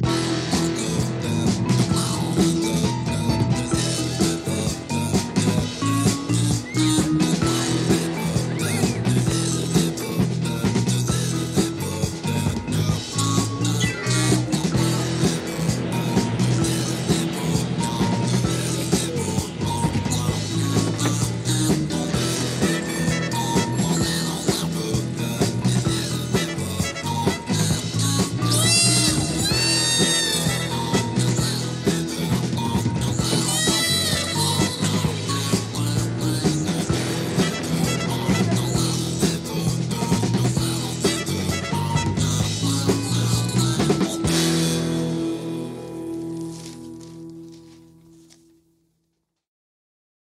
Bye.